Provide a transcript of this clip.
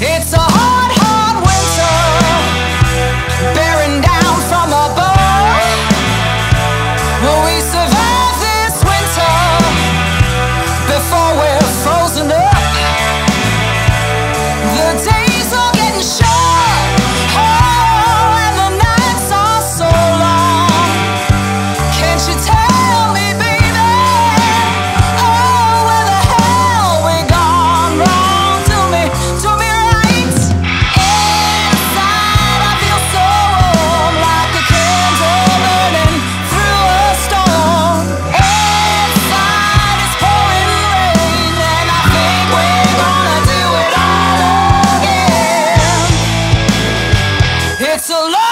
It's all So long.